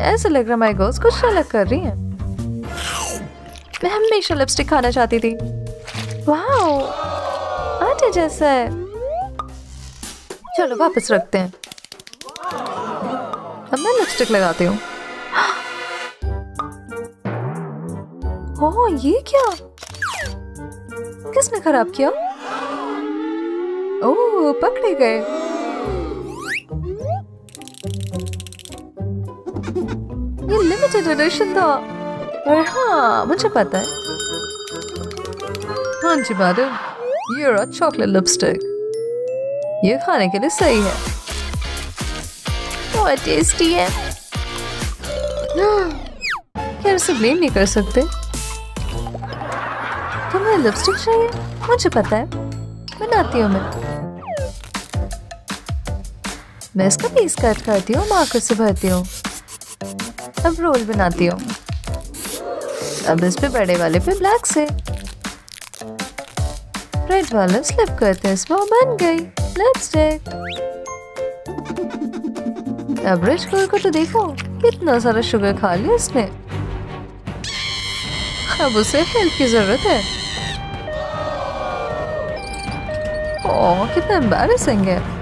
ऐसा लग रहा माई गर्ल्स कुछ अलग कर रही हैं। मैं हमेशा लिपस्टिक खाना चाहती थी। वाओ आटे जैसा है। चलो वापस रखते हैं। अब मैं लिपस्टिक लगाती हूँ। ओह, ये क्या? किसने खराब किया? ओह, पकड़े गए। ये लिमिटेड एडिशन था। और हाँ मुझे पता है। हाँ जी मैडम ये रहा चॉकलेट लिपस्टिक ये खाने के लिए सही है। बहुत टेस्टी है। क्या इसे ब्लेम नहीं कर सकते। तुम्हें लिपस्टिक चाहिए? मुझे पता है। बनाती हूँ मैं। मैं इसका पीस कट करती हूँ मार्कर से भरती हूँ। अब रोल बनाती हूँ। अब इस पे बड़े वाले पे ब्लैक से। रेड वाला स्लिप करते हैं, इसमें बन गई। लिपस्टिक अब रिच गर्ल को तो देखो, कितना सारा शुगर खा लिया इसने। अब उसे हेल्प की ज़रूरत है। ओह, कितना एम्बैरेसिंग है।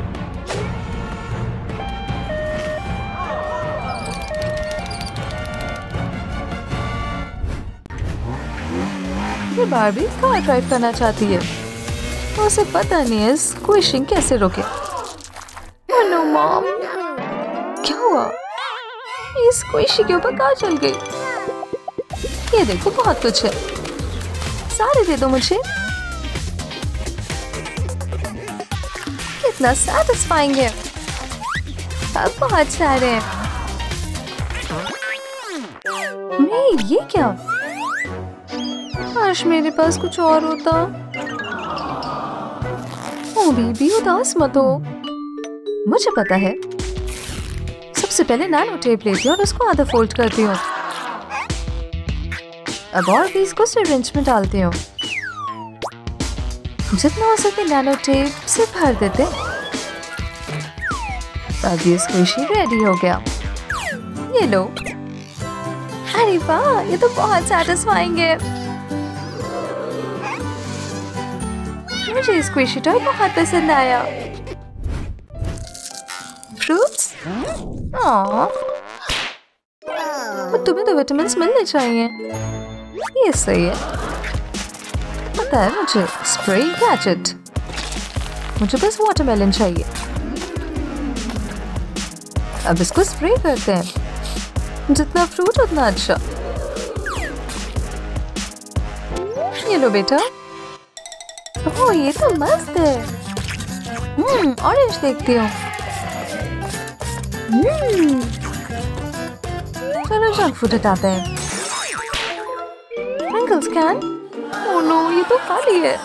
ये बारबी कार ड्राइव करना चाहती है। उसे पता नहीं है स्क्विशिंग कैसे रोके। नो मॉम क्या हुआ? ये स्क्विशी के ऊपर कार चल गई। ये देखो बहुत कुछ है। सारे दे दो मुझे। कितना सेटिस्फाइंग है। अब बहुत सारे हैं। ये क्या? काश मेरे पास कुछ और होता। ओ, बीबी, उदास मत हो। मुझे पता है। सबसे पहले नैनो टेप लेती हूँ और उसको आधा फोल्ड करती हूँ। अब और पीस को सिरिंज में डालती हूँ। जितना हो सके नैनो टेप से भर देते अब ये स्क्विशी रेडी हो गया। ये लो। अरे वाह, ये तो बहुत सेटिस्फाइंग है। मुझे स्क्विशी टॉय बहुत पसंद आया। फ्रूट्स तुम्हें तो विटामिन मिलने चाहिए। ये सही है। पता है मुझे स्प्रे गैजेट मुझे बस वाटरमेलन चाहिए। अब इसको स्प्रे करते हैं। जितना फ्रूट उतना अच्छा। ये लो बेटा। ओह, ये तो मस्त है। हम्म ऑरेंज देखती हूँ। हम्म। चलो जंक फ़ूड हटाते हैं। Pringles can? ओह नो ये तो खाली है।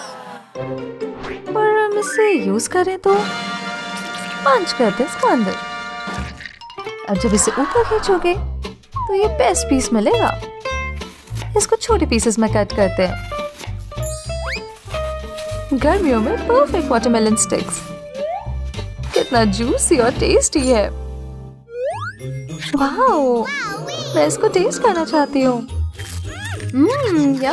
पर हम इसे यूज़ करें तो? पंच करते इसको अंदर अब जब इसे ऊपर खींचोगे तो ये बेस्ट पीस मिलेगा। इसको छोटे पीसेस में कट करते हैं। गर्मियों में परफेक्ट वाटरमेलन स्टिक्स कितना जूसी और टेस्टी है। वाओ मैं इसको टेस्ट करना चाहती हूँ। Mmm!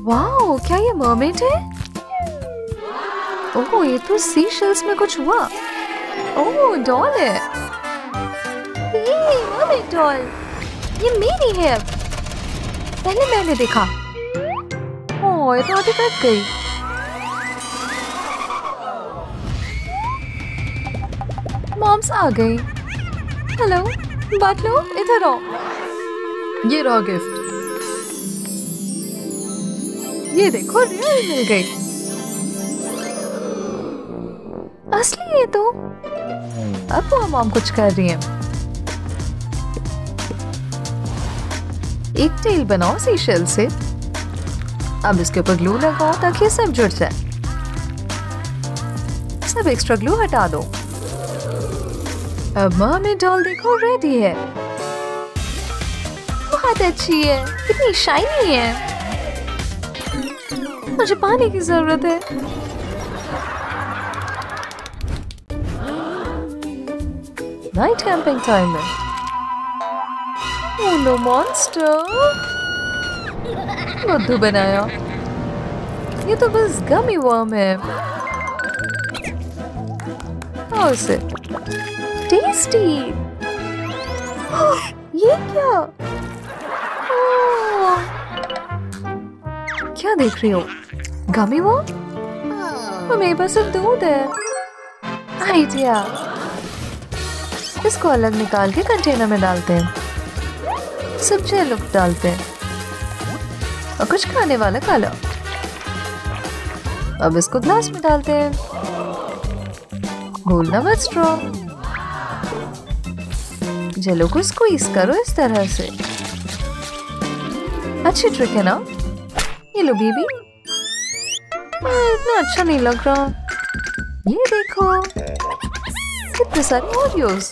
वाओ क्या ये मर्मेड है? ओह ये तो सी शेल्स में कुछ हुआ। ओह डॉल है। ये मर्मेड डॉल ये मेरी है। पहले मैंने देखा। ओह, ये तो आधी कट गई। मॉम्स आ गई हेलो, बात लो, इधर आओ। ये रहा गिफ्ट। ये देखो, रियल मिल गई। असली ये तो। अब वो मॉम कुछ कर रही है। एक टेल बनाओ सीशेल से। अब इसके ऊपर ग्लू लगाओ ताकि सब जुड़ जाए। सब एक्स्ट्रा ग्लू हटा दो। अब मर्मेड डॉल देखो रेडी है। बहुत अच्छी है। कितनी शाइनी है। मुझे पानी की ज़रूरत है। नाइट कैंपिंग टाइम में नो मॉन्स्टर बुद्धू बनाया। ये तो बस गमी वर्म है। और से टेस्टी ये क्या? क्या देख रही हो? गमी वर्म मेरे पास सिर्फ़ दूध है। आइडिया इसको अलग निकाल के कंटेनर में डालते हैं। सब्ज़ी लोग डालते हैं। और कुछ खाने वाला खा लो। अब इसको ग्लास में डालते हैं। घोलना मत स्ट्रॉ जलो को स्क्वीज करो इस तरह से। अच्छी ट्रिक है ना? ये लो बीबी इतना अच्छा नहीं लग रहा। ये देखो। कितने सारे ओरियोस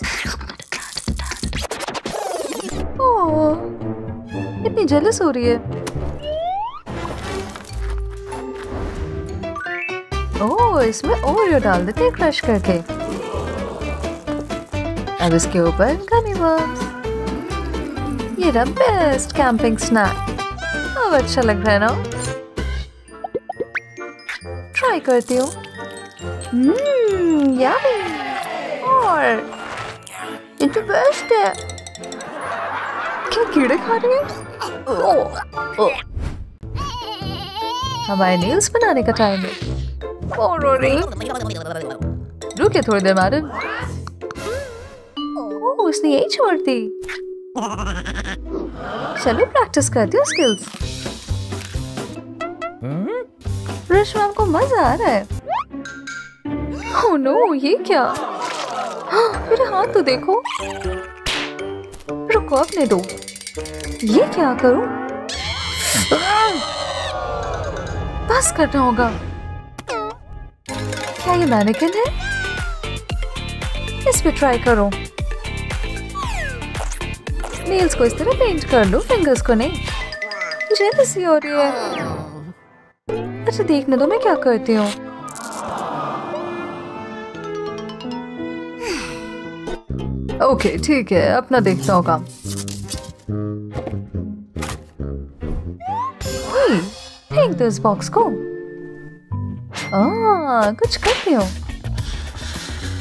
इतनी जेलस हो रही है। ओह, इसमें ओरियो डाल देते हैं क्रश करके। अब इसके ऊपर गमी वर्म्स ये रहा बेस्ट कैंपिंग स्नैक अब अच्छा लग रहा है ना? ट्राई करती हूँ। हम्म और ये तो बेस्ट है। क्या कीड़े खा रहे हैं। हमारे नेल्स बनाने का टाइम है। रुके थोड़ी देर ओह उसने यही छोड़ दी। चलो प्रैक्टिस करती हूँ स्किल्स रश्माम को मज़ा आ रहा है। ओह नो ये क्या? हाँ, मेरे हाथ तो देखो। रुको अपने दो। ये क्या करूँ? बस करना होगा। क्या ये मैनिकिन है? इस पे ट्राई करो। नेल्स को इस तरह पेंट कर लो फिंगर्स को नहीं। जेलसी हो रही है। अच्छा देखने दो मैं क्या करती हूँ। ओके ठीक है, अपना देखता हूँ काम। Hey, दो इस बॉक्स को आ, कुछ करती हूँ?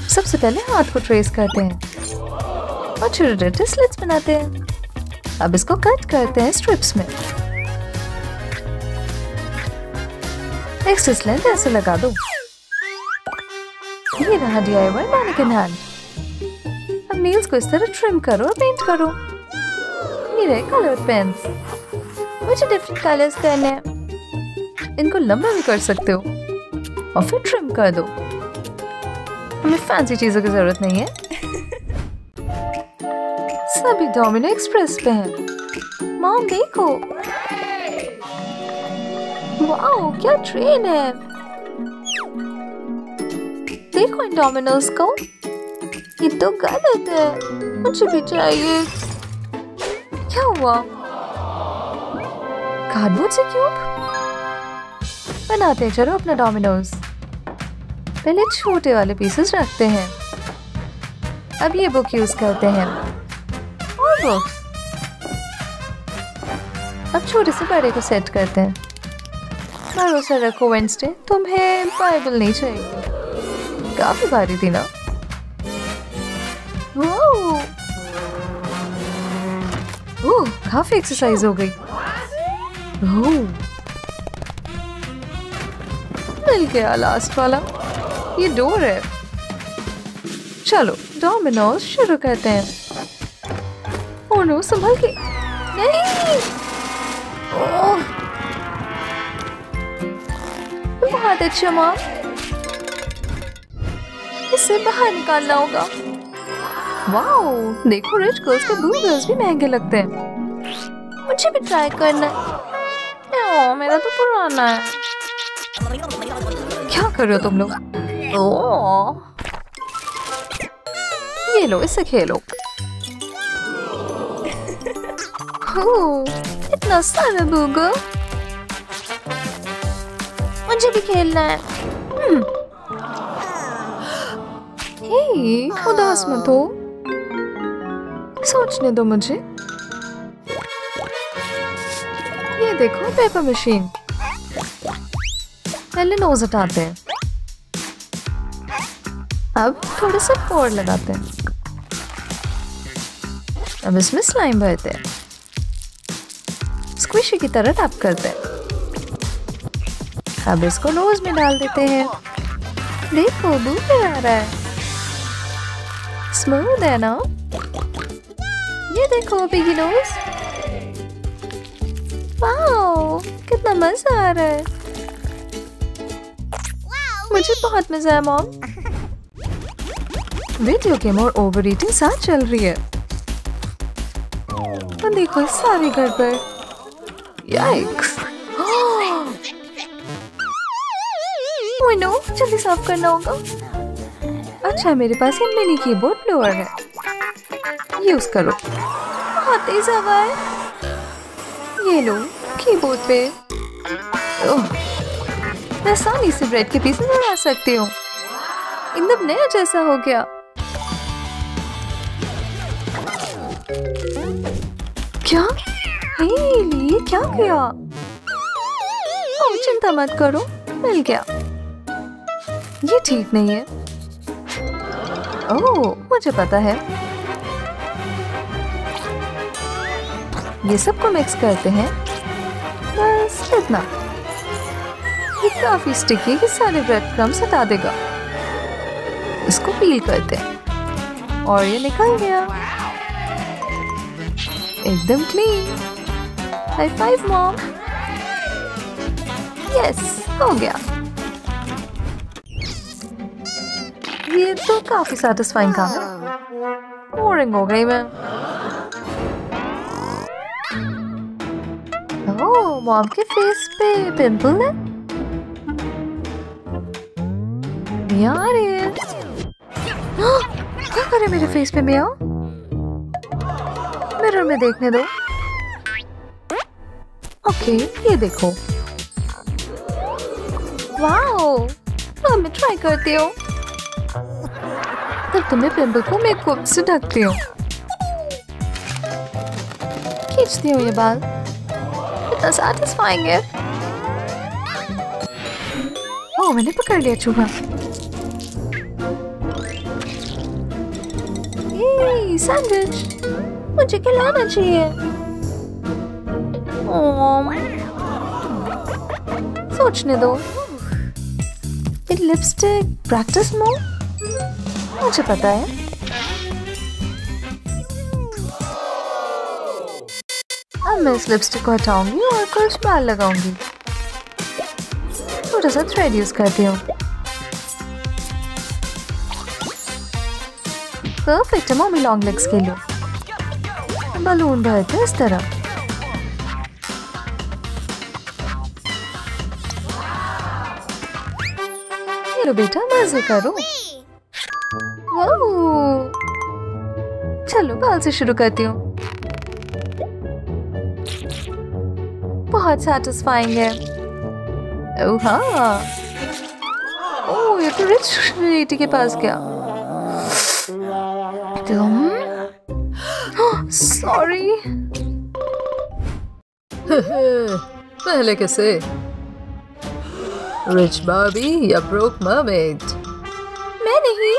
सबसे पहले हाथ को ट्रेस करते हैं। और छोटे छोटे स्लिट्स बनाते हैं। अब इसको कट करते हैं स्ट्रिप्स में। एक्सेस लेंथ ऐसे लगा दो। ये रहा डीआईवाई मैनिकिन हैंड अब नेल्स को इस तरह ट्रिम करो और पेंट करो। ये रहे कलर पेन्स मुझे डिफरेंट कलर्स करने हैं। इनको लंबा भी कर सकते हो। और फिर ट्रिम कर दो। हमें फैंसी चीज़ों की ज़रूरत नहीं है। सभी डोमिनो एक्सप्रेस पे हैं। मॉम देखो। वाओ क्या ट्रेन है। देखो इन डोमिनोज को। ये तो गलत है। मुझे भी चाहिए। क्या हुआ? कार्डबोर्ड से क्यूब बनाते चलो अपना डोमिनोज पहले छोटे वाले पीसेस रखते हैं। अब ये बुक यूज़ करते हैं। और बुक्स अब छोटे से बड़े को सेट करते हैं। भरोसा रखो वेंसडे तुम्हें बाइबल नहीं चाहिए। काफ़ी भारी थी ना। ओह ओह, काफ़ी एक्सरसाइज हो गई। मिल गया लास्ट वाला। ये डोर है। चलो डोमिनोज शुरू करते हैं। ओह नो संभल के नहीं! ओह। बहुत अच्छा माँ। इसे बाहर निकालना होगा। वाओ, देखो रिच गर्ल्स के बर्गर्स भी महँगे लगते हैं। मुझे भी ट्राई करना है। मेरा तो पुराना है। क्या कर रहे हो तुम लोग? ये लो इससे खेलो। इतना सारा बर्गर मुझे भी खेलना है। हम्म। हे, उदास मत हो। सोचने दो मुझे। देखो पेपर मशीन पहले नोज़ हटाते हैं। अब थोड़ा सा पोर लगाते हैं। अब इसमें स्लाइम भरते हैं। स्क्विशी की तरह टैप करते हैं। अब इसको नोज़ में डाल देते हैं। देखो, दूर आ रहा है। स्मूथ है ना? ये देखो पिगी नोज़ वाओ, कितना मज़ा आ रहा है। मुझे बहुत मज़ा है मॉम। वीडियो गेम और ओवर ईटिंग साथ चल रही है। तो देखो, सारी गड़बड़ याइक्स ओह नो जल्दी साफ़ करना होगा। अच्छा मेरे पास ये मिनी कीबोर्ड ब्लोअर है। यूज़ करो। बहुत तेज हवा है ये लो कीबोर्ड पे। ओह, मैं आसानी से ब्रेड के पीसेस बना सकती हूँ। एकदम नया जैसा हो गया। क्या? हेली क्या किया? ओ चिंता मत करो, मिल गया। ये ठीक नहीं है। ओह, मुझे पता है। ये सबको मिक्स करते हैं। बस इतना। ये काफ़ी स्टिकी कि सारे ब्रेड क्रम्स हटा देगा। इसको पील करते हैं। और ये निकल गया। एकदम clean high five mom yes हो गया। ये तो काफ़ी सेटिस्फाइंग काम है बोरिंग हो गई मैं। ओह मॉम के फेस पे पिंपल है? यार ये क्या करे मेरे फेस पे मियाओ मिरर में देखने दो। ओके ये देखो। वाओ मैं ट्राई करती हूँ। तब तुम्हें पिंपल को मेकअप से ढकती हूँ। खींचती हूँ ये बाल। इतना सैटिस्फाइंग है। ओह मैंने पकड़ लिया चूहा। सैंडविच मुझे खिलाना चाहिए। ओम सोचने दो। लिपस्टिक प्रैक्टिस मोड मुझे पता है। मैं इस लिपस्टिक को हटाऊँगी और कुछ बाल लगाऊँगी। थोड़ा सा थ्रेड यूज़ करती हूँ। परफेक्ट है मम्मी लॉन्ग लेग्स के लिए। बलून भरते इस तरह। बेटा मज़े करो। चलो, बाल से शुरू करती हूँ। बहुत सेटिस्फाइंग है। ओह हाँ। ओह ये तो रिच लेडी के पास गया। तुम? सॉरी पहले कैसे? रिच बार्बी या ब्रोक मर्मेड मैं नहीं।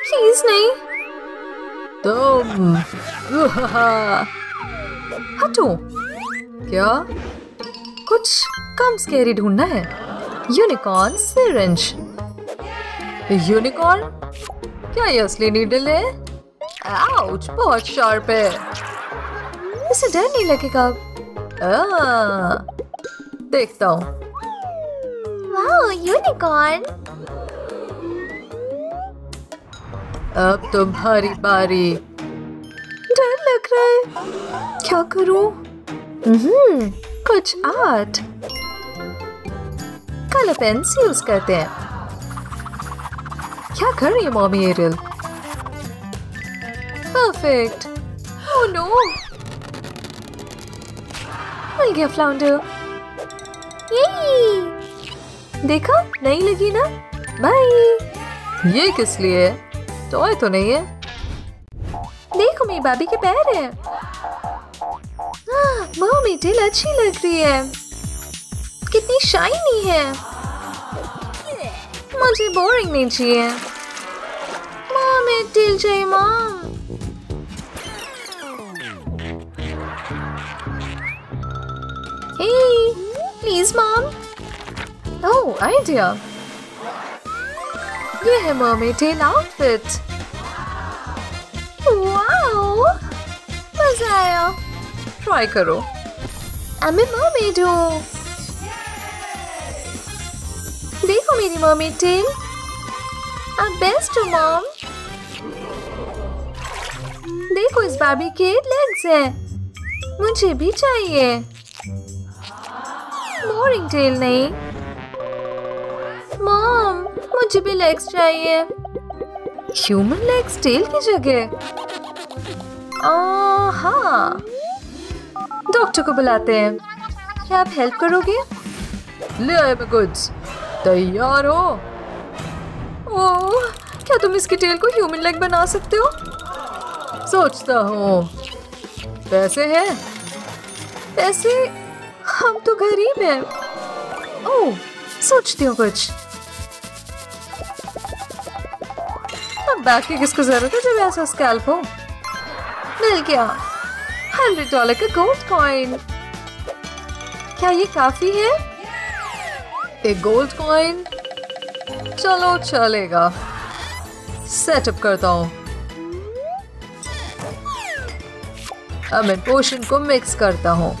प्लीज़ नहीं। तुम। हटो क्या? कुछ कम स्केरी ढूंढना है। यूनिकॉर्न सिरिंज यूनिकॉर्न क्या ये असली नीडल है? आउच बहुत शार्प है। इसे डर नहीं लगेगा। देखता हूँ। वाओ यूनिकॉर्न अब तुम्हारी बारी। डर लग रहा है। क्या करूँ? हम्म कुछ आर्ट कलर पेन्स यूज़ करते हैं। क्या कर रही है mommy Ariel? Perfect oh no मिल गया फ्लाउंडर देखा? नहीं लगी ना? बाय ये किस लिए? टॉय तो नहीं है। देखो, मेरी बाबी के पैर हैं। मम्मी टेल अच्छी लग रही है। कितनी शाइनी है। मुझे बोरिंग नहीं चाहिए। चाहिए Hey, please mom. Oh, idea. ये है टेल आउटफिट वाओ मज़ा आया। ट्राई करो। मैं मर्मेड हूँ देखो मेरी मर्मेड टेल आप बेस्ट हो मॉम देखो इस बाबी के लेग्स हैं। मुझे भी चाहिए। बोरिंग टेल नहीं। मॉम मुझे भी लेग्स चाहिए। ह्यूमन लेग्स टेल की जगह। हाँ डॉक्टर को बुलाते हैं। क्या आप हेल्प करोगे? ले आए मैं गुड्स तैयार हो। ओह, क्या तुम इसकी टेल को ह्यूमन लेग बना सकते हो? सोचता हूँ। पैसे हैं? पैसे? हम तो गरीब हैं। ओह, सोचती हूँ कुछ। अब बाकी किसको ज़रूरत है जब ऐसा स्कैल्प हो? मिल गया। हंड्रेड डॉलर का गोल्ड कॉइन क्या ये काफ़ी है? एक गोल्ड कॉइन चलो चलेगा। सेटअप करता हूँ। अब मैं पोशन को मिक्स करता हूँ।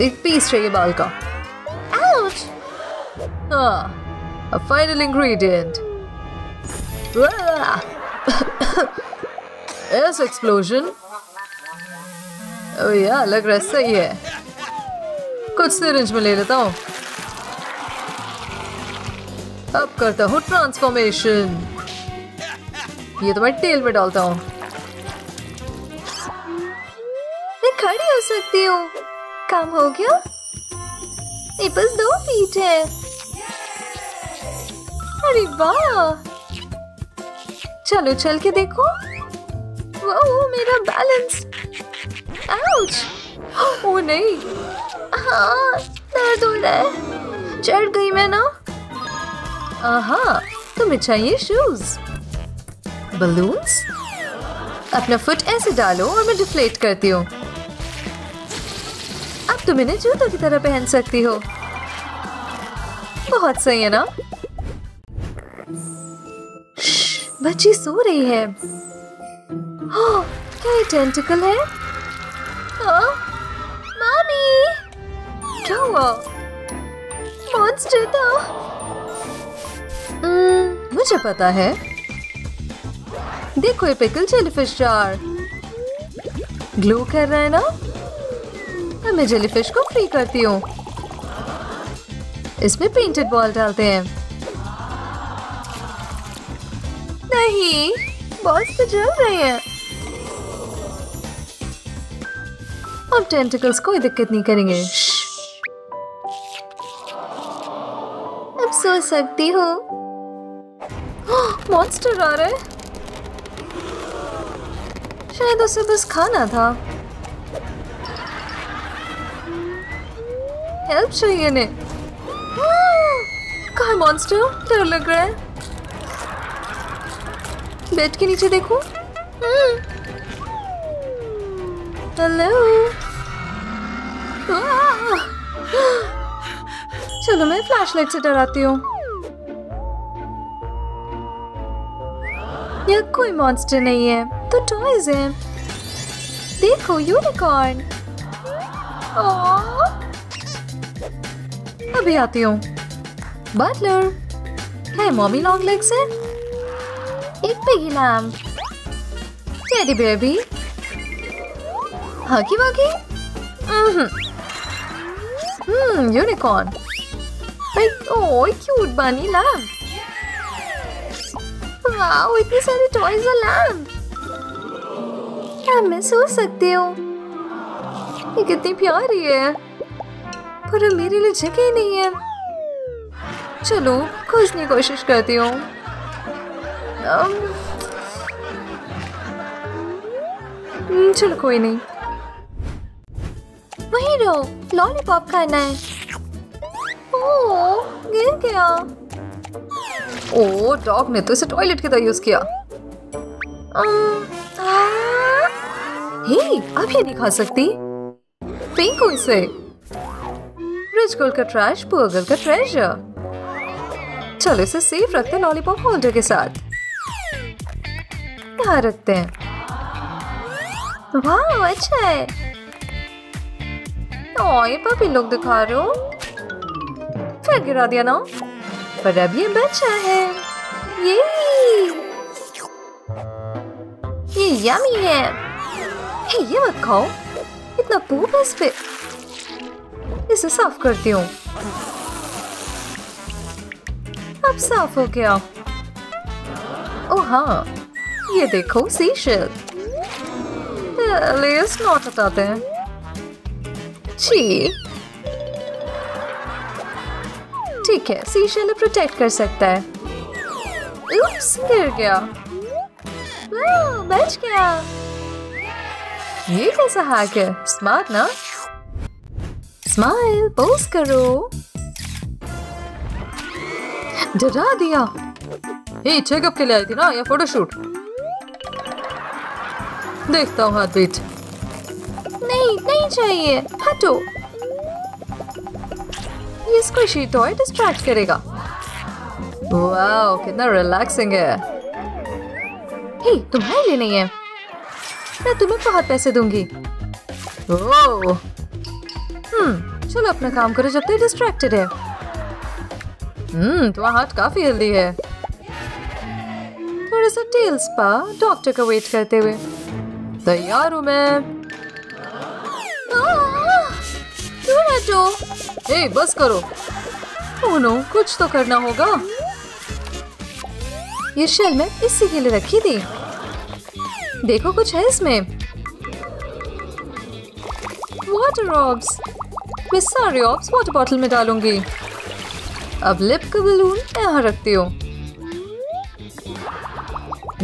एक पीस चाहिए बाल का। आउच हाँ a final एस एक्सप्लोजन या लग रहा सही है कुछ सिरिंज में ले लेता हूँ अब करता हूँ ट्रांसफॉर्मेशन ये तो मैं टेल में डालता हूँ मैं खड़ी हो सकती हूँ काम हो गया ये बस दो फीट है अरे वाह चलो चल के देखो वो मेरा बैलेंस आउच ओ नहीं। हाँ दर्द हो रहा है। चढ़ गई मैं ना। आहा तुम्हें चाहिए शूज़ बलून्स अपना फुट ऐसे डालो और मैं डिफ्लेट करती हूँ। अब तुम इन्हें जूतों की तरह पहन सकती हो। बहुत सही है ना? बच्ची सो रही है हाँ, क्या ये टेंटिकल है? मामी क्या हुआ? मॉन्स्टर था। हम्म, मुझे पता है। देखो ये पिकल जेलीफिश जार ग्लो कर रहा है ना? अब मैं जेलीफिश को फ्री करती हूँ। इसमें पेंटेड बॉल डालते हैं। नहीं बॉल्स तो जल रहे हैं। अब टेंटिकल्स कोई दिक्कत नहीं करेंगे। अब सो सकती हूँ। मॉन्स्टर आ रहा है। शायद उसे बस खाना था। हेल्प चाहिए ने। कहा मॉन्स्टर डर लग रहा है। बेड के नीचे देखो। हेलो चलो मैं फ्लैशलाइट से डराती हूँ। यहाँ कोई मॉन्स्टर नहीं है तो टॉयज हैं। देखो यूनिकॉर्न अभी आती हूँ। बटलर है मॉमी लॉन्ग लेग्स है। एक piggy lamp teddy baby huggy wuggy hmm unicorn oh cute bunny lamp wow इतने सारे टॉयज और लैम्प क्या मैं सो सकती हूँ? ये कितनी प्यारी है। पर अब मेरे लिए जगह ही नहीं है। चलो खोजने की कोशिश करती हूँ। हम्म, चलो कोई नहीं। वहीं रहो लॉलीपॉप खाना है। ओह गिर गया। ओ डॉग ने तो इसे टॉयलेट की तरह यूज़ किया। हे अब ये नहीं खा सकती। फेंको इसे। रिच गर्ल का ट्रैश पुअर गर्ल का ट्रेजर चलो इसे सेफ़ रखते हैं लॉलीपॉप होल्डर के साथ। यहाँ रखते हैं। वाह अच्छा है। ओ लोग दिखा रहे हो। फिर गिरा दिया ना। पर अब ये बच्चा है। ये। ये यमी है। हे, ये मत खाओ। इतना पूप है इस पे। इसे साफ़ करती हूँ। अब साफ़ हो गया। ओ हाँ। ये देखो सीशेल पहले स्नॉट हटाते हैं। छी ठीक है सीशेल प्रोटेक्ट कर सकता है। उप्स गिर गया। बच गया। ये कैसा हैक है? स्मार्ट ना? स्माइल पोज करो। डरा दिया। ये चेकअप के लिए आई थी ना, या फोटोशूट देखता हूँ हाथ बीट नहीं नहीं चाहिए। हटो। ये स्क्विशी टॉय डिस्ट्रैक्ट करेगा। वाओ, कितना रिलैक्सिंग है। हे तुम्हारे लिए नहीं है। मैं तुम्हें बहुत पैसे दूँगी। हम्म चलो अपना काम करो, जब तक डिस्ट्रैक्टेड है। हम्म तुम्हारा हाथ काफ़ी हेल्दी है। थोड़ा सा टेल स्पा डॉक्टर का वेट करते हुए। तैयार हूँ मैं। हटो ए, बस करो। ओह नो कुछ तो करना होगा। ये शेल मैं इसी के लिए रखी थी। देखो कुछ है इसमें। वाटर ऑब्स मैं सारे ऑब्स वाटर बॉटल में डालूँगी। अब लिप का बलून यहाँ रखती हूँ।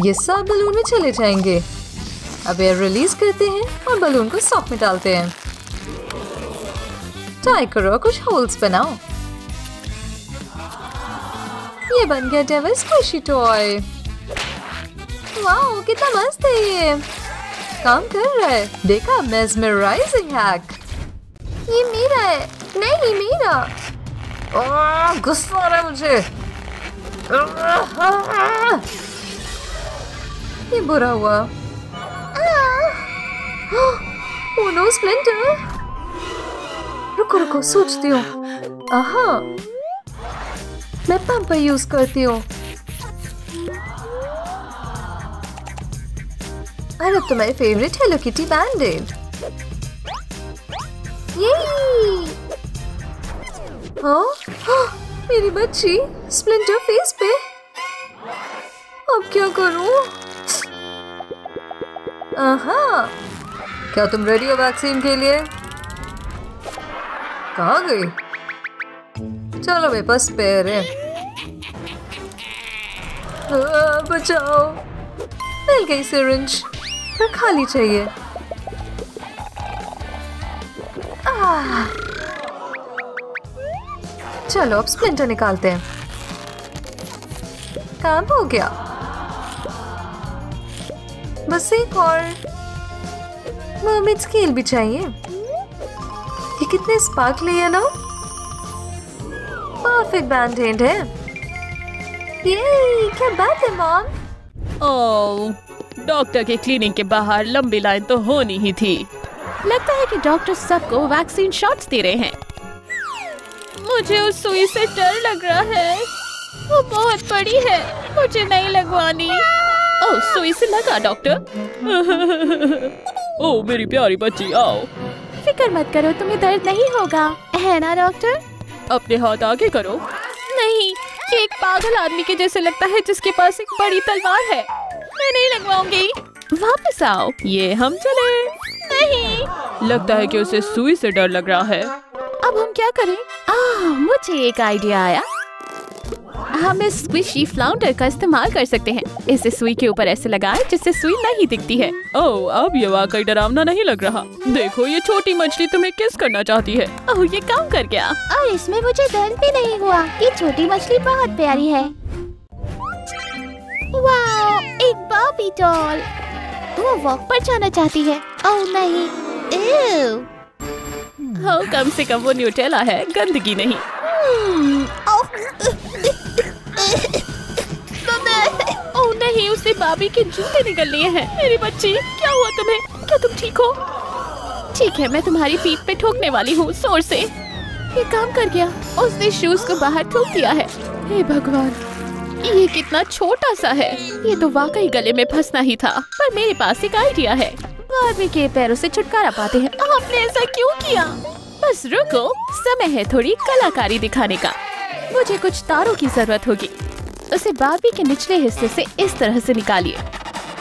ये सब बलून में चले जाएँगे। अब एयर रिलीज़ करते हैं और बलून को सॉक में डालते हैं। ट्राई करो कुछ होल्स बनाओ। ये बन गया डेविल स्क्विशी टॉय वाओ कितना मस्त है ये। काम कर रहा है। देखा मेजमराइजिंग हैक ये मेरा है। नहीं मेरा। आह, गुस्सा आ रहा है मुझे। ये बुरा हुआ। Oh no splinter. रुको रुको सोचती हूँ। आहा मैं पंप यूज़ करती हूँ। और अब तुम्हारी फेवरेट हेलो किटी बैंडेड हाँ? हाँ, मेरी बच्ची स्प्लिंटर फेस पे। अब क्या करूँ? आहा क्या तुम रेडी हो वैक्सीन के लिए? कहाँ गई? चलो मेरे पास स्पेयर है। बचाओ। मिल गई सिरिंज पर खाली चाहिए। चलो, अब स्प्लिंटर निकालते हैं। काम हो गया। बस एक और। मर्मेड स्केल भी चाहिए। कितने स्पार्कली है ना? परफेक्ट बैंडेड है। ये क्या बात है मॉम ओह डॉक्टर के क्लिनिक के बाहर लंबी लाइन तो होनी ही थी। लगता है कि डॉक्टर सबको वैक्सीन शॉट्स दे रहे हैं। मुझे उस सुई से डर लग रहा है। वो बहुत बड़ी है। मुझे नहीं लगवानी। ओह, सुई से लगा डॉक्टर ओह, मेरी प्यारी बच्ची, आओ। फ़िक्र मत करो तुम्हें दर्द नहीं होगा। है ना डॉक्टर? अपने हाथ आगे करो। नहीं ये एक पागल आदमी के जैसे लगता है जिसके पास एक बड़ी तलवार है। मैं नहीं लगवाऊँगी। वापस आओ ये हम चले। नहीं। लगता है कि उसे सुई से डर लग रहा है। अब हम क्या करें? आह, मुझे एक आइडिया आया। हम इस स्क्विशी फ्लाउंडर का इस्तेमाल कर सकते हैं। इसे सुई के ऊपर ऐसे लगाएँ जिससे सुई नहीं दिखती है। ओह अब ये वाकई डरावना नहीं लग रहा। देखो ये छोटी मछली तुम्हें किस करना चाहती है? ओह ये काम कर गया। और इसमें मुझे दर्द भी नहीं हुआ। ये छोटी मछली बहुत प्यारी है। वाह एक बाबी डॉल वो वॉक पर जाना चाहती है। ओह नहीं। Ew. हाँ कम से कम वो न्यूटेला है गंदगी नहीं। Hmm. ओह ओह, नहीं उसे बाबी के जूते निकल लिए हैं। मेरी बच्ची, क्या हुआ तुम्हें? क्या तुम ठीक हो? ठीक है, मैं तुम्हारी पीठ पे ठोकने वाली हूँ, ज़ोर से। ये काम कर गया, उसने शूज़ को बाहर ठोक दिया है। हे भगवान, ये कितना छोटा सा है। ये तो वाकई गले में फंसना ही था, पर मेरे पास एक आइडिया है। बारबी के पैरों से छुटकारा पाते हैं। आपने ऐसा क्यों किया? बस रुको, समय है थोड़ी कलाकारी दिखाने का। मुझे कुछ तारों की ज़रूरत होगी। उसे बारबी के निचले हिस्से से इस तरह से निकालिए।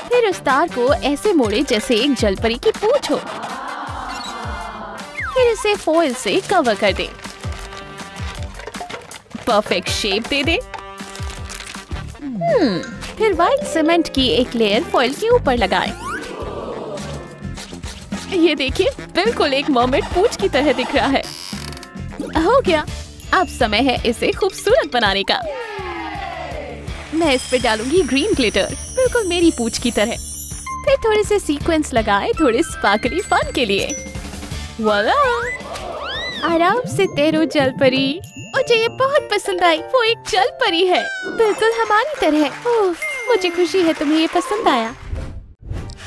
फिर उस तार को ऐसे मोड़े जैसे एक जलपरी की पूछ हो। फिर इसे फॉइल से कवर कर दें। परफेक्ट शेप दे दें। फिर व्हाइट सीमेंट की एक लेयर फॉइल के ऊपर लगाएँ। ये देखिए, बिल्कुल एक मर्मेड पूछ की तरह दिख रहा है। हो गया। अब समय है इसे खूबसूरत बनाने का। मैं इस पे डालूँगी ग्रीन ग्लिटर बिल्कुल मेरी पूछ की तरह। फिर थोड़े से सीक्वेंस लगाए थोड़े स्पार्कली फन के लिए। वाला आराम से तेरो जल परी मुझे ये बहुत पसंद आई। वो एक जल परी है। बिल्कुल हमारी तरह। मुझे खुशी है तुम्हें ये पसंद आया।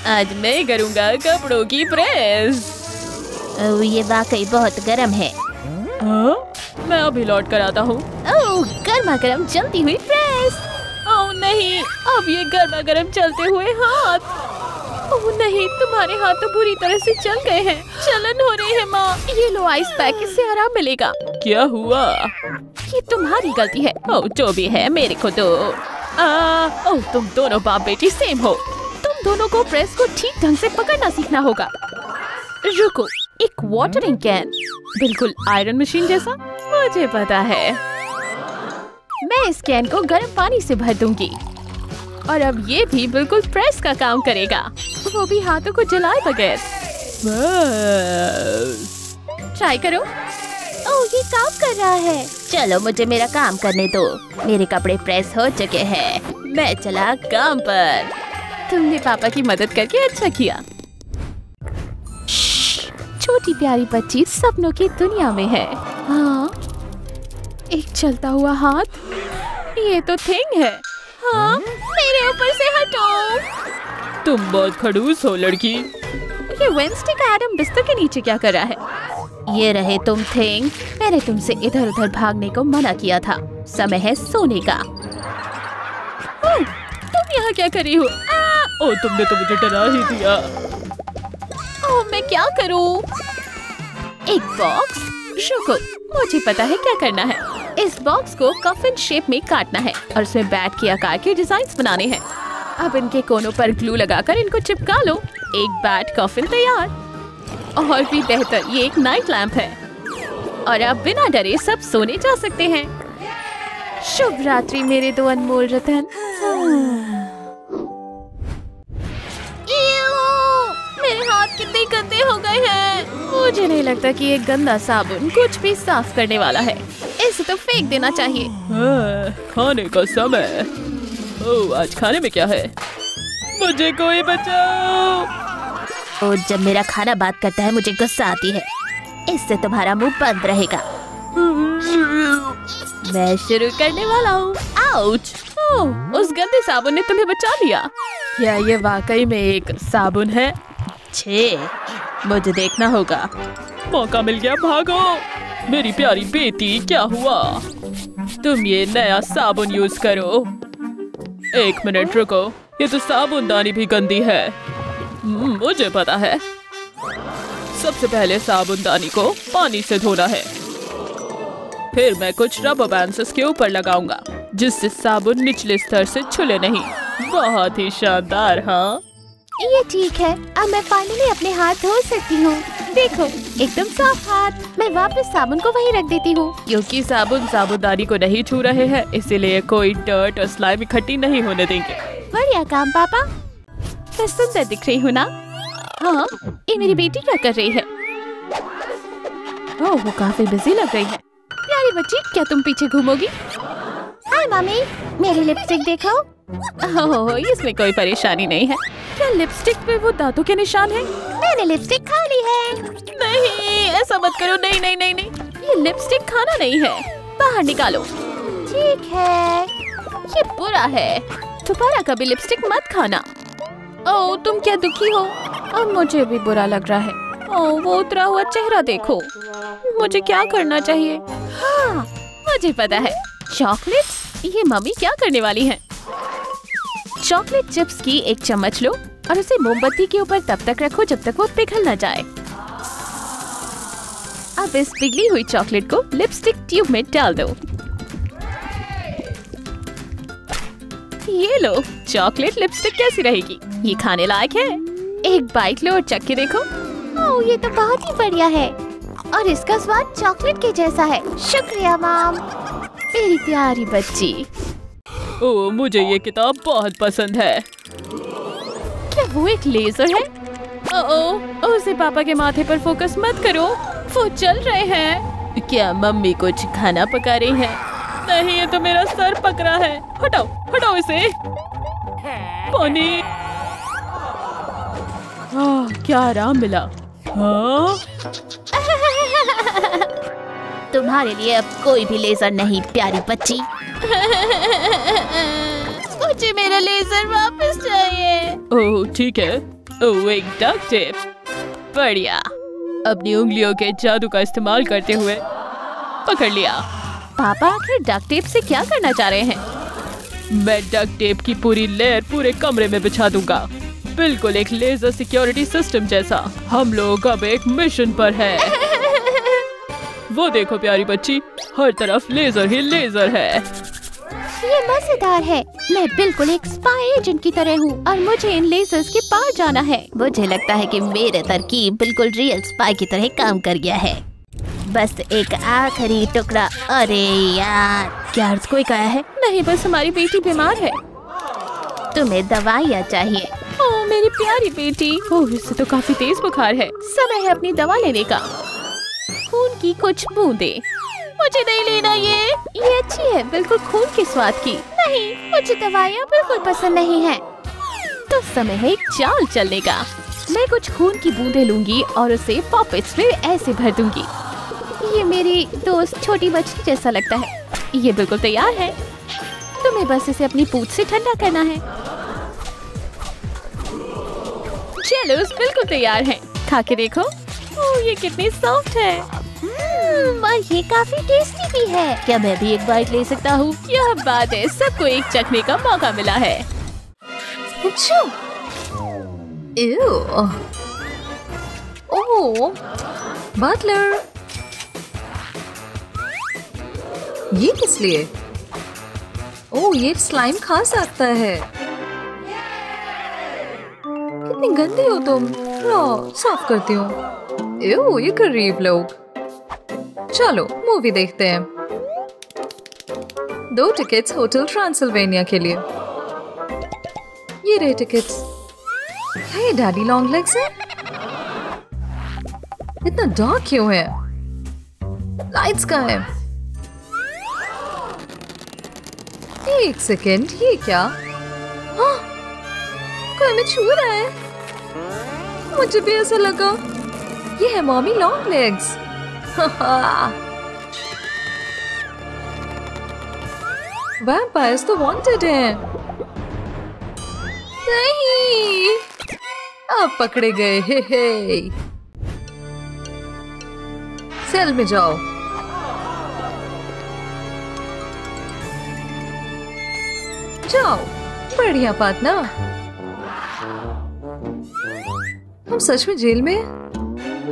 आज मैं करूँगा कपड़ों की प्रेस ओह ये वाकई बहुत गर्म है। हाँ? मैं अभी लौट कर आता हूँ। गर्मा गर्म जलती हुई प्रेस ओह नहीं। अब ये गर्मा गर्म चलते हुए हाथ। ओह नहीं तुम्हारे हाथ तो बुरी तरह से चल गए हैं। चलन हो रही है माँ। ये लो आइस पैक इससे आराम मिलेगा। क्या हुआ? ये तुम्हारी गलती है। ओह जो भी है मेरे को दो। आ, ओह तुम दोनों बाप बेटी सेम हो। तुम दोनों को प्रेस को ठीक ढंग से पकड़ना सीखना होगा। रुको। एक वाटरिंग कैन बिल्कुल आयरन मशीन जैसा, मुझे पता है। मैं इस कैन को गर्म पानी से भर दूँगी। और अब ये भी बिल्कुल प्रेस का काम करेगा। वो भी हाथों को जलाए बगैर। ट्राई करो। ओह ये काम कर रहा है। चलो मुझे मेरा काम करने दो। मेरे कपड़े प्रेस हो चुके हैं। मैं चला काम पर। तुमने पापा की मदद करके अच्छा किया। छोटी प्यारी बच्ची सपनों की दुनिया में है। हाँ एक चलता हुआ हाथ ये तो थिंग है। हाँ मेरे ऊपर से हटो। तुम बहुत खड़ूस हो लड़की। ये वेंसडे का एडम बिस्तर के नीचे क्या कर रहा है? ये रहे तुम थिंग। मैंने तुमसे इधर उधर भागने को मना किया था। समय है सोने का। ओह, तुम यहाँ क्या करी हो? आ, ओ तुमने तो मुझे डरा ही दिया। मैं क्या करूँ? एक बॉक्स रुको मुझे पता है क्या करना है। इस बॉक्स को कफिन शेप में काटना है और उसमें बैट के आकार के डिज़ाइन बनाने हैं। अब इनके कोनों पर ग्लू लगाकर इनको चिपका लो। एक बैट कफिन तैयार। और भी बेहतर, ये एक नाइट लैंप है। और अब बिना डरे सब सोने जा सकते हैं। शुभ रात्रि मेरे दो अनमोल रतन। गंदे हो गए हैं। मुझे नहीं लगता कि ये गंदा साबुन कुछ भी साफ़ करने वाला है। इसे तो फेंक देना चाहिए। खाने का समय। ओह आज खाने में क्या है? मुझे कोई बचाओ। और जब मेरा खाना बात करता है मुझे गुस्सा आती है। इससे तुम्हारा मुँह बंद रहेगा। मैं शुरू करने वाला हूँ। आउच ओह उस गंदे साबुन ने तुम्हें बचा लिया। क्या ये वाकई में एक साबुन है? छे। मुझे देखना होगा। मौका मिल गया, भागो। मेरी प्यारी बेटी, क्या हुआ? तुम ये नया साबुन यूज़ करो। एक मिनट, रुको। ये तो साबुनदानी भी गंदी है। मुझे पता है। सबसे पहले साबुनदानी को पानी से धोना है। फिर मैं कुछ रबर बैंड्स इसके ऊपर लगाऊँगा, जिससे साबुन निचले स्तर से छुले नहीं। बहुत ही शानदार हाँ? ये ठीक है। अब मैं फाइनली अपने हाथ धो सकती हूँ। देखो एकदम साफ़ हाथ। मैं वापस साबुन को वहीं रख देती हूँ। क्योंकि साबुन साबुनदानी को नहीं छू रहे हैं इसीलिए कोई डर्ट और स्लाइम इकट्ठी नहीं होने देंगे। बढ़िया काम पापा। मैं सुंदर दिख रही हूँ ना? हाँ ये मेरी बेटी क्या कर रही है? ओह वो काफ़ी बिज़ी लग रही है। प्यारी बच्ची क्या तुम पीछे घूमोगी? हाय मम्मी मेरी लिपस्टिक देखो ओह इसमें कोई परेशानी नहीं है। क्या लिपस्टिक पे वो दांतों के निशान है? मैंने लिपस्टिक खा ली है। नहीं ऐसा मत करो। नहीं नहीं नहीं नहीं। ये लिपस्टिक खाना नहीं है। बाहर निकालो। ठीक है। ये बुरा है। दोबारा कभी लिपस्टिक मत खाना। ओह तुम क्या दुखी हो? अब मुझे भी बुरा लग रहा है। ओह वो उतरा हुआ चेहरा देखो। मुझे क्या करना चाहिए? हाँ मुझे पता है। चॉकलेट्स? ये मम्मी क्या करने वाली है? चॉकलेट चिप्स की एक चम्मच लो और उसे मोमबत्ती के ऊपर तब तक रखो जब तक वो पिघल न जाए। अब इस पिघली हुई चॉकलेट को लिपस्टिक ट्यूब में डाल दो। ये लो, चॉकलेट लिपस्टिक कैसी रहेगी? ये खाने लायक है। एक बाइट लो और चख के देखो। ओह, ये तो बहुत ही बढ़िया है। और इसका स्वाद चॉकलेट के जैसा है। शुक्रिया, माम। मेरी प्यारी बच्ची। ओ मुझे ये किताब बहुत पसंद है। क्या वो एक लेजर है? ओ ओ उसे पापा के माथे पर फोकस मत करो। वो चल रहे हैं। क्या मम्मी कुछ खाना पका रही है? नहीं ये तो मेरा सर पकड़ा है। हटाओ हटाओ इसे। पानी आह, क्या आराम मिला। हाँ? तुम्हारे लिए अब कोई भी लेजर नहीं प्यारी बच्ची। मुझे मेरा लेजर वापस चाहिए। ओह ठीक है। ओह एक डक टेप बढ़िया। अपनी उंगलियों के जादू का इस्तेमाल करते हुए पकड़ लिया। पापा आखिर डक टेप से क्या करना चाह रहे हैं? मैं डक टेप की पूरी लेयर पूरे कमरे में बिछा दूँगा। बिल्कुल एक लेजर सिक्योरिटी सिस्टम जैसा। हम लोग अब एक मिशन पर है। वो देखो प्यारी बच्ची हर तरफ़ लेजर ही लेजर है। ये मज़ेदार है। मैं बिल्कुल एक स्पाई एजेंट की तरह हूँ और मुझे इन लेजर्स के पार जाना है। मुझे लगता है कि मेरे तरकीब बिल्कुल रियल स्पाई की तरह काम कर गया है। बस एक आखिरी टुकड़ा। अरे यार। क्या अर्थ कोई आया है? नहीं बस हमारी बेटी बीमार है। तुम्हें दवाइयाँ चाहिए। ओ मेरी प्यारी बेटी। ओह इससे तो काफ़ी तेज बुखार है। समय है अपनी दवा लेने का। खून की कुछ बूंदे। मुझे नहीं लेना ये। ये अच्छी है बिल्कुल खून के स्वाद की। नहीं मुझे दवाइयाँ बिल्कुल पसंद नहीं है। तो समय है एक चाल चलने का। मैं कुछ खून की बूंदे लूँगी और उसे पॉपेट्स में ऐसे भर दूँगी। ये मेरी दोस्त छोटी बच्ची जैसा लगता है। ये बिल्कुल तैयार है। तुम्हें बस इसे अपनी पूछ से ठंडा करना है। चलो बिल्कुल तैयार है। खा के देखो। ओ, ये कितनी सॉफ्ट है। और ये काफ़ी टेस्टी भी है। क्या मैं भी एक बाइट ले सकता हूँ? यह बात है, सबको एक चखने का मौका मिला है। ओह बटलर ये किस लिए? ओह ये स्लाइम खा सकता है। कितनी गंदी हो तुम। साफ़ करती हो। ये गरीब लोग। चलो मूवी देखते हैं। दो टिकट्स होटल ट्रांसिल्वेनिया के लिए। ये रहे टिकट्स क्या ये डैडी लॉन्ग लेग्स है? इतना डार्क क्यों है? लाइट्स का है? एक सेकेंड ये क्या? हाँ, कोई हमें छू रहा है। मुझे भी ऐसा लगा। ये है मॉमी लॉन्ग लेग्स वैम्पायर्स तो वांटेड हैं। नहीं। अब पकड़े गए हे हे। सेल में जाओ। जाओ। बढ़िया बात ना। हम सच में जेल में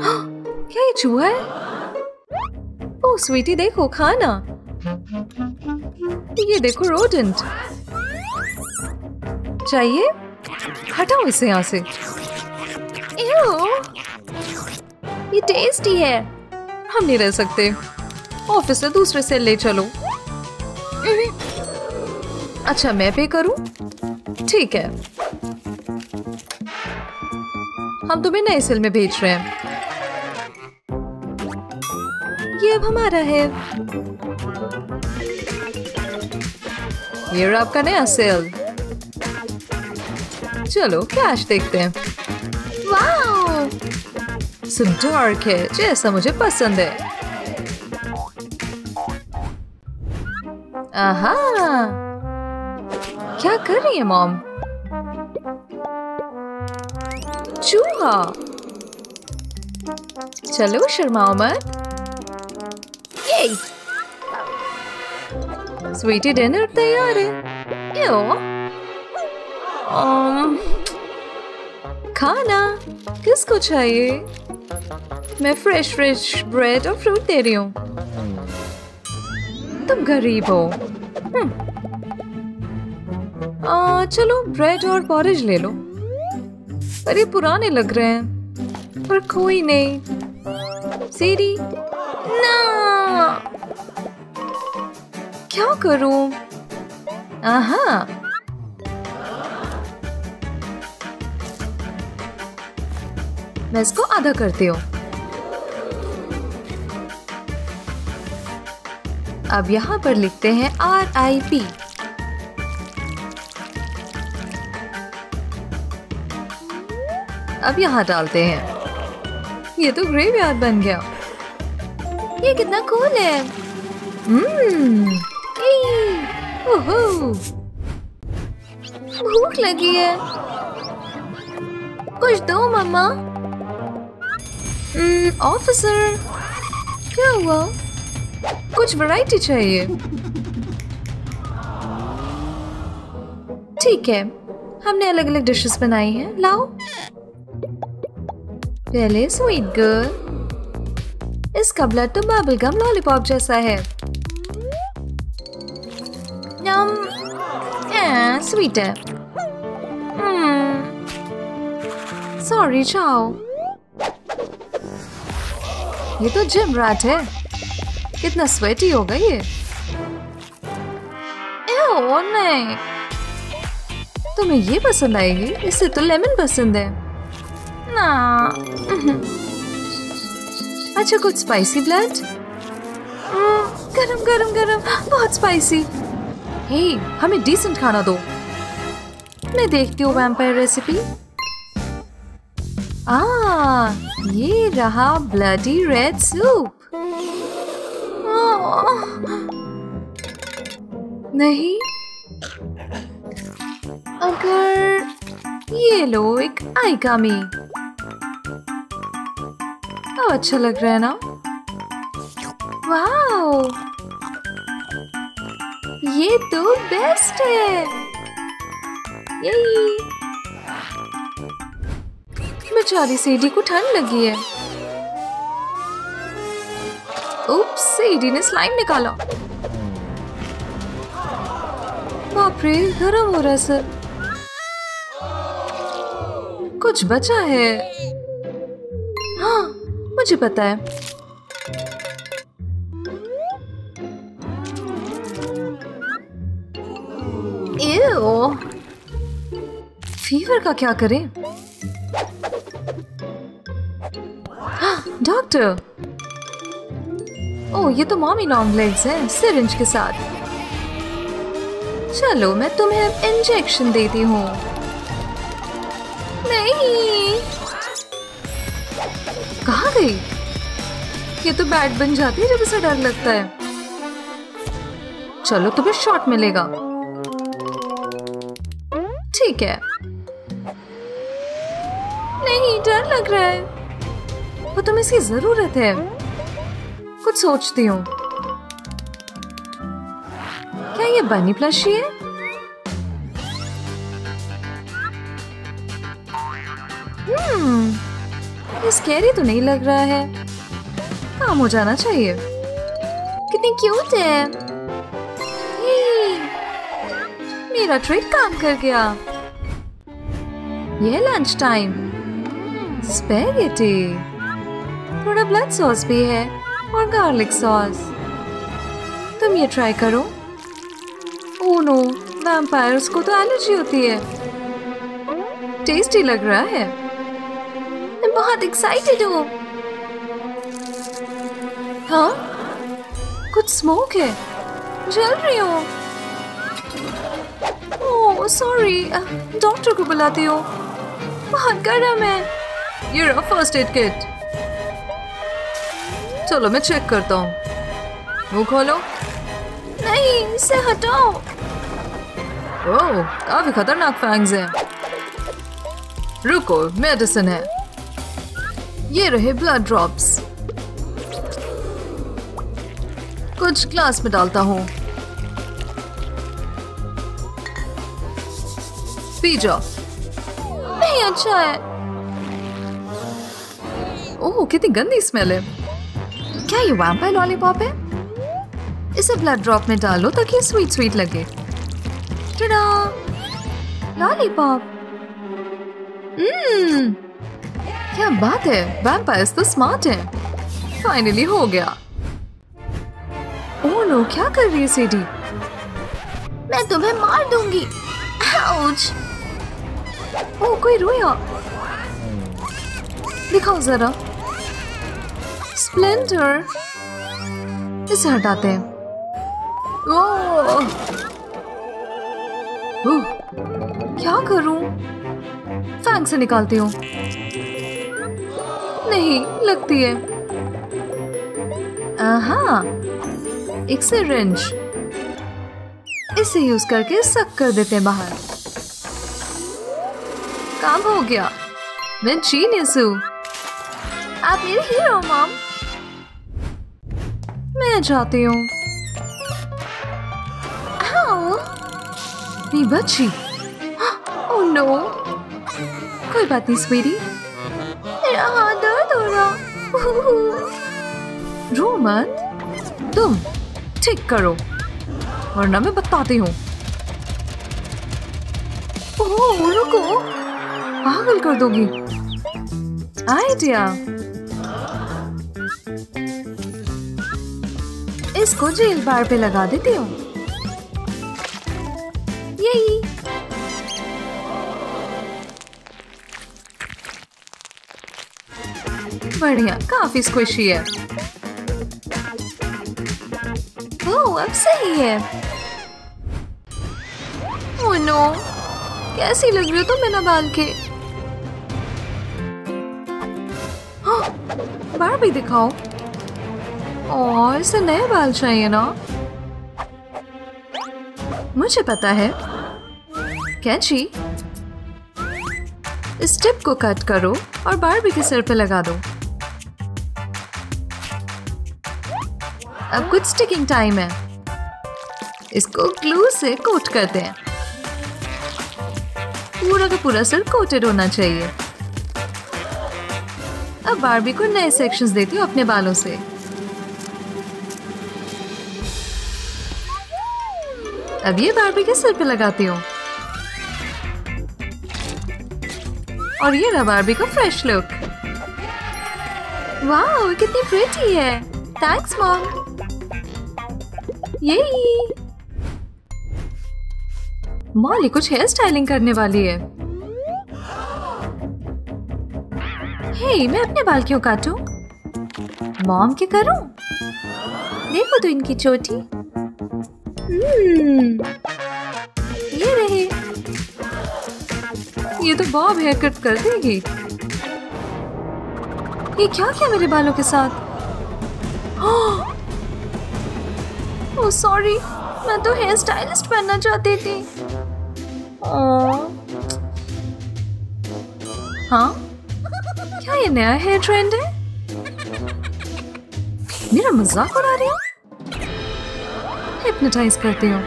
हाँ, क्या ये चूहा है? ओ स्वीटी देखो, खाना। ये देखो रोडेंट चाहिए? हटाओ इसे यहाँ से। ये टेस्टी है। हम नहीं रह सकते। ऑफ़िस से दूसरे सेल ले चलो। अच्छा मैं पे करूँ? ठीक है। हम तुम्हें नए सेल में भेज रहे हैं। ये अब हमारा है। ये आपका नया सेल। चलो कैश देखते हैं। वाओ! सब डार्क है, जैसा मुझे पसंद है। आहा! क्या कर रही है मॉम चूहा! चलो, शर्माओ मत। स्वीटी डिनर तैयार? है यो? Um, खाना? किसको चाहिए? मैं फ्रेश फ्रेश ब्रेड और फ्रूट दे रही हूँ। तुम गरीब हो। हम्म। आ, चलो ब्रेड और पॉरेज ले लो। पर ये पुराने लग रहे हैं। पर कोई नहीं। सीरी ना! क्या करूँ? आहा। मैं इसको आधा करती हूँ। अब यहाँ पर लिखते हैं आर आई पी अब यहाँ डालते हैं। ये तो ग्रेवयार्ड बन गया। ये कितना कूल है। हम्म। भूख लगी है। कुछ दो मम्मा ऑफिसर क्या हुआ? कुछ वैरायटी चाहिए। ठीक है, हमने अलग अलग डिशेस बनाई हैं। लाओ। पहले स्वीट गर्ल इसका ब्लड तो बबल गम लॉलीपॉप जैसा है। यम स्वीट है सॉरी चाओ ये तो जिम रैट है। कितना स्वेटी होगा ये। ओ नहीं। तुम्हें ये पसंद आएगी? इससे तो लेमन पसंद है। ना। अच्छा कुछ स्पाइसी ब्लड गरम गरम गरम। बहुत स्पाइसी हे hey, हमें डिसेंट खाना दो। मैं देखती हूँ वैम्पायर रेसिपी आ ये रहा ब्लडी रेड सूप नहीं। अगर ये लो एक आइकामी तो अच्छा लग रहा है ना? वाओ ये तो बेस्ट है। यही। बेचारी सीडी को ठंड लगी है। उप्स ने स्लाइम निकाला। बाप रे गरम हो रहा सर। कुछ बचा है। हाँ मुझे पता है। फीवर का क्या करें? डॉक्टर। ओह, ये तो मॉमी लॉन्ग लेग्स हैं, सिरिंज के साथ। चलो, मैं तुम्हें इंजेक्शन देती हूँ। नहीं। कहाँ गई? ये तो बैट बन जाती है जब इसे डर लगता है। चलो, तुम्हें शॉट मिलेगा। ठीक है। नहीं, डर लग रहा है। वो तुम्हें इसकी ज़रूरत है। कुछ सोचती हूँ। क्या ये बनी प्लशी है? हम्म स्कैरी तो नहीं लग रहा है। काम हो जाना चाहिए। कितनी क्यूट है। मेरा ट्रिक काम कर गया। यह लंच टाइम स्पेगेटी थोड़ा ब्लड सॉस भी है और गार्लिक सॉस तुम ये ट्राई करो. ओह नो वैम्पायर्स को तो एलर्जी होती है. टेस्टी लग रहा है. मैं बहुत एक्साइटेड हूँ. हाँ? कुछ स्मोक है. जल रही हूँ. ओह सॉरी डॉक्टर को बुलाती हूँ. बहुत गर्म है. ये रहा फ़र्स्ट एड किट चलो मैं चेक करता हूँ। मुँह खोलो। नहीं इसे हटाओ। ओह काफ़ी खतरनाक फैंग्स हैं। रुको मेडिसिन है। ये रहे ब्लड ड्रॉप्स कुछ ग्लास में डालता हूँ। पी जाओ। नहीं अच्छा है। ओह, कितनी गंदी स्मेल है। क्या ये वैम्पायर लॉलीपॉप है? इसे ब्लड ड्रॉप में डालो ताकि ये स्वीट स्वीट लगे। लॉलीपॉप हम्म क्या बात है? वैम्पायर्स तो स्मार्ट हैं। फाइनली हो गया। ओह नो क्या कर रही है सीडी मैं तुम्हें मार दूँगी। आउच ओह, कोई रोया? दिखाओ जरा। स्प्लेंडर इसे हटाते हैं। ओह। ओह, क्या करूँ? फैंग से निकालती हूँ। नहीं लगती है। हाँ एक सिरिंज इसे यूज़ करके सक कर देते हैं बाहर। काम हो गया। मैं जीनियस हूँ। आप मेरे हीरो मॉम मैं जाती हूँ। मेरी बच्ची। ओह नो कोई बात नहीं स्वीटी मेरा दर्द हो रहा। रो मत। तुम ठीक करो। वरना मैं बताती हूँ। ओह, रुको। पागल कर दोगी। आइडिया। इसको जेल बार पे लगा देती हूँ। यही। बढ़िया काफ़ी स्क्विशी है। ओह अब सही है। Oh no. कैसी लग रही हो तुम बिना बाल के? हाँ, बार भी दिखाओ। और इसे नए बाल चाहिए ना। मुझे पता है। कैची, इस टिप को कट करो और बारबी के सिर पे लगा दो। अब कुछ स्टिकिंग टाइम है। इसको ग्लू से कोट करते हैं पूरा का पूरा सिर कोटेड होना चाहिए। अब बारबी को नए सेक्शंस देती हूँ अपने बालों से। अब ये बारबी के सिर पे लगाती हूँ? और ये रहा बारबी का फ्रेश लुक वाह कितनी प्रिटी है। थैंक्स मॉम यही मॉली कुछ हेयर स्टाइलिंग करने वाली है। हे मैं अपने बाल क्यों काटूं? मॉम के करूँ? देखो तो इनकी चोटी। ये रहे। ये तो बॉब हेयर कट कर देगी। ये क्या किया मेरे बालों के साथ? ओह सॉरी मैं तो हेयर स्टाइलिस्ट बनना चाहती थी। हाँ? क्या ये नया हेयर ट्रेंड है? मेरा मज़ाक उड़ा रही हो? हिप्नोटाइज करती हूँ।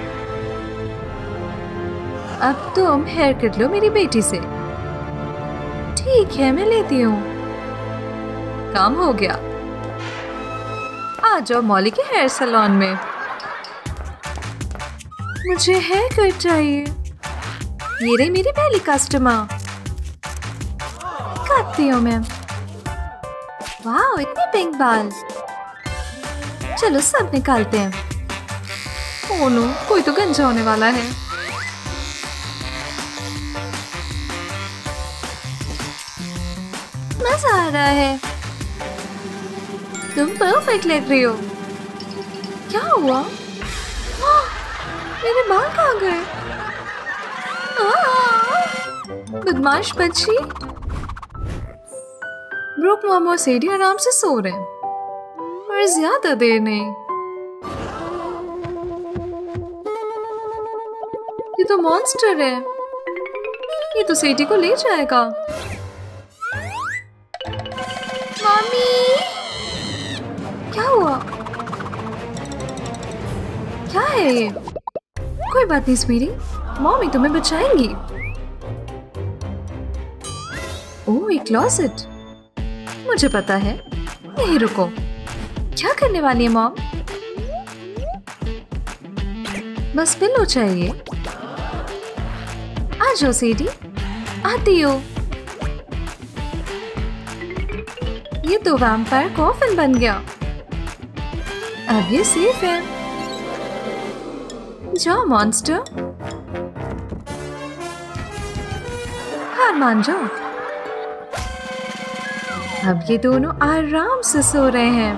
अब तुम हेयर कट लो मेरी बेटी से। ठीक है, मैं लेती हूँ। काम हो गया। आ जाओ मौली के हेयर सैलून में। मुझे हेयर कट चाहिए। ये रही मेरी पहली कस्टमर काटती हूँ मैं। वाह, इतने पिंक बाल। चलो सब निकालते हैं। ओ नो कोई तो गंजा होने वाला है। मज़ा आ रहा है। तुम परफेक्ट लग रही हो। क्या हुआ? आह, मेरे बाल कहाँ गए? बदमाश बच्ची ब्रुक मॉम और सेडी आराम से सो रहे हैं। पर ज़्यादा देर नहीं। ये तो मॉन्स्टर है। ये तो सेडी को ले जाएगा। मम्मी क्या हुआ? क्या है ये? कोई बात नहीं स्वीटी मॉमी तुम्हें बचाएँगी। ओह, एक क्लोसेट मुझे पता है। नहीं, रुको। क्या करने वाली है मॉम बस पिलो चाहिए। आ जाओ आती हो। ये तो वैम्पायर कॉफिन बन गया। अब ये सेफ़ है। जाओ मॉन्स्टर हार मान जाओ। अब ये दोनों आराम से सो रहे हैं।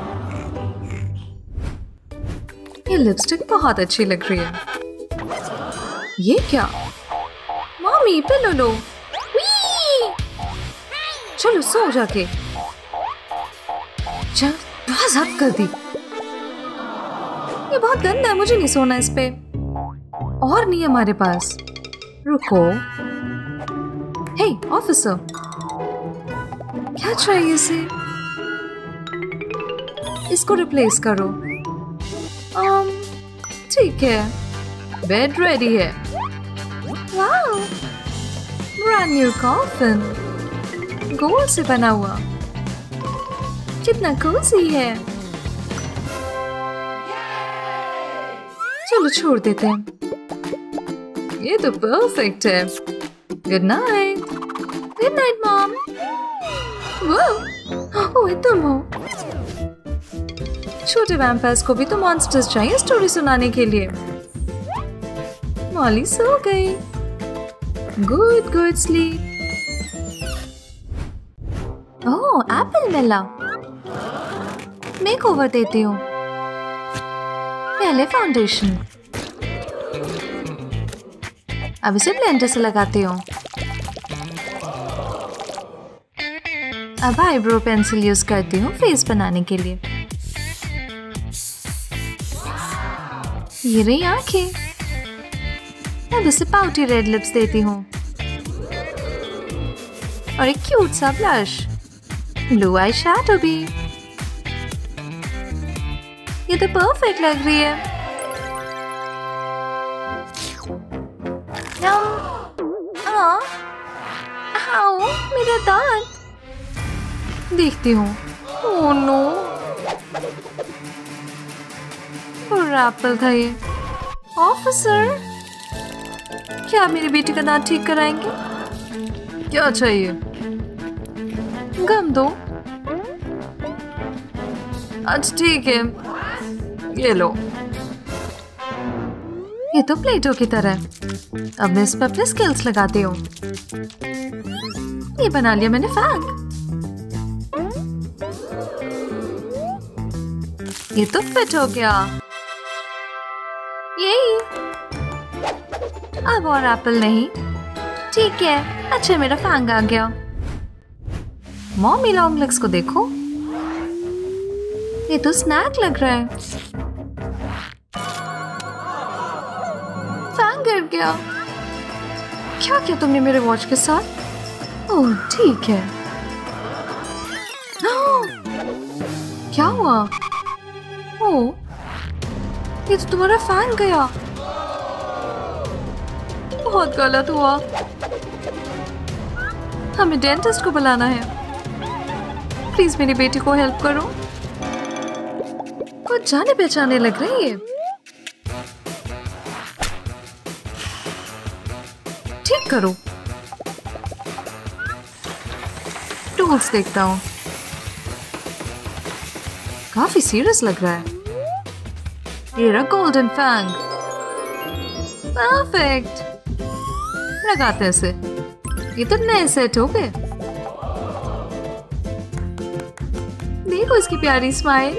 ये लिपस्टिक बहुत अच्छी लग रही है। ये क्या? मम्मी पिलो लो चलो सो जाके। चल हद कर दी। ये बहुत गंदा है मुझे नहीं सोना इस पे। और नहीं हमारे पास। रुको। हे ऑफिसर क्या चाहिए इसे? इसको रिप्लेस करो। Um, ठीक है। बेड रेडी है। न्यू कॉफिन गोल्ड से बना हुआ। कितना कोजी है। चलो छोड़ देते हैं। ये तो परफेक्ट है। Good night good night mom oh तुम हो छोटे वैम्पायर्स को भी तो मॉन्स्टर्स चाहिए स्टोरी सुनाने के लिए। मॉली सो गई। Good good sleep oh apple मिला मेक ओवर देती हूँ। पहले फाउंडेशन अब इसे ब्लेंडर से लगाती हूँ। अब आईब्रो पेंसिल यूज़ करती हूँ फेस बनाने के लिए। ये रही आँखें। अब इसे पाउटी रेड लिप्स देती हूँ। और एक क्यूट सा ब्लश ब्लू आई शैडो भी। ये तो परफेक्ट लग रही है। आओ मेरा दांत। देखती हूँ। ओह नो और एप्पल ये। ऑफिसर क्या आप मेरी बेटी का दांत ठीक कराएँगे? क्या चाहिए? गम दो। अच्छा ठीक है। ये लो। ये तो प्लेटो की तरह अब मैं इस पर अपने स्किल्स लगाती हूँ। ये बना लिया मैंने फैग ये तो फिट हो गया। अब और एप्पल नहीं। ठीक है अच्छा मेरा फैंग आ गया। मॉमी लॉन्ग लेग्स को देखो। ये तो स्नैक लग रहा है। फैंग गिर गया। क्या किया तुमने मेरे वॉच के साथ? ओह, ठीक है। आह! क्या हुआ? ओह, ये तो तुम्हारा फ़ैन गया। बहुत गलत हुआ। हमें डेंटिस्ट को बुलाना है। प्लीज़ मेरी बेटी को हेल्प करो। कुछ जाने पहचाने लग रही है। ठीक करो। टूल्स देखता हूँ। काफ़ी सीरियस लग रहा है। ये रहा गोल्डन फैंग परफेक्ट लगाते इसे? ये तो नए सेट हो गए। देखो इसकी प्यारी स्माइल